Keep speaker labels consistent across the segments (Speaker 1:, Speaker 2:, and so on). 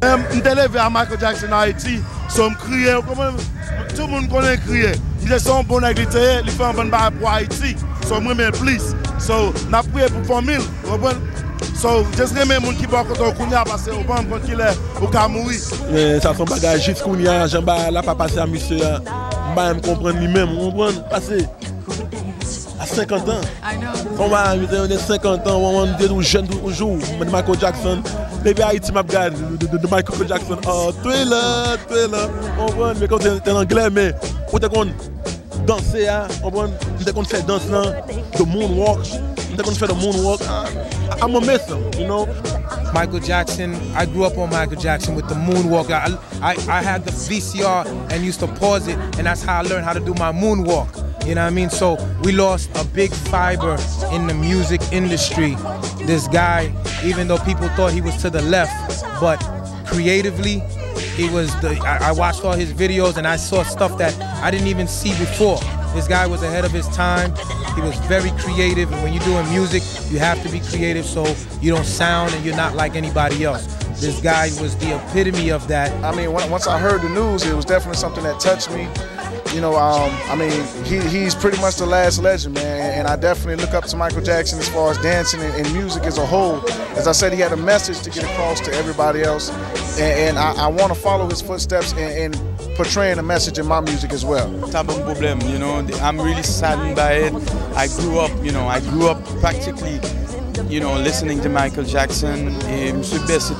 Speaker 1: Mwen te leve a Michael Jackson a Haiti, so m kriye, tout moun konen kriye. Mte son bon ek li teye, li fè an bon ba pou Haiti, so mwen men plis. So, na priye pou fomil, repon. So, jes reme moun ki bo koto kounya, pase ou ban kon ki le, ou ka moui.
Speaker 2: Sa son bagaj jis kounya, jen ba la pa pase a misye, ba m kompren li men, m kompren, pase. A 50 an. Son ba, yon de 50 an, ou an de ou jen toujou, mwen Michael Jackson. Maybe Haiti map gade, de Michael Jackson. Oh, thriller, la. On va, mwen kon ten anglè, men, ou te kon danse ya, on va, mwen te kon fè dans nan, the moonwalk, mwen te kon fè the moonwalk. I'm a miss him, you know.
Speaker 3: Michael Jackson, I grew up on Michael Jackson with the moonwalk. I, I, I had the VCR and used to pause it, and that's how I learned how to do my moonwalk. You know what I mean? So we lost a big fiber in the music industry. This guy, even though people thought he was to the left, but creatively, he was the. I, I watched all his videos and I saw stuff that I didn't even see before. This guy was ahead of his time. He was very creative, and when you're doing music, you have to be creative so you don't sound and you're not like anybody else. This guy was the epitome of that.
Speaker 4: I mean, once I heard the news, it was definitely something that touched me. You know, um, I mean, he, he's pretty much the last legend, man. And I definitely look up to Michael Jackson as far as dancing and, and music as a whole. As I said, he had a message to get across to everybody else. And, and I, I want to follow his footsteps and, portraying a message in my music as well.
Speaker 5: Tabon problem, you know, I'm really saddened by it. I grew up, you know, I grew up practically, you know, listening to Michael Jackson. Et M. Bess,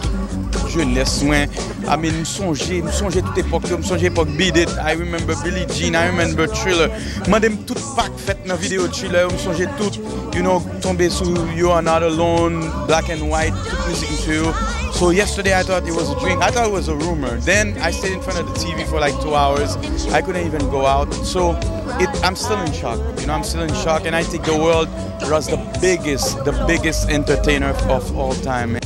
Speaker 5: jeunesse mwen. I mean, m sonje, m sonje tout epok yo, m sonje Beat It, I remember Billie Jean, I remember Thriller. Mwen dem tout pak fet nan video Thriller, m sonje tout, you know, tombe sou You Are Not Alone, Black and White, tout müzik msye yo. So yesterday I thought it was a drink, I thought it was a rumor. Then I stayed in front of the TV for like two hours. I couldn't even go out. So it, I'm still in shock, you know, I'm still in shock. And I think the world was the biggest, the biggest entertainer of all time.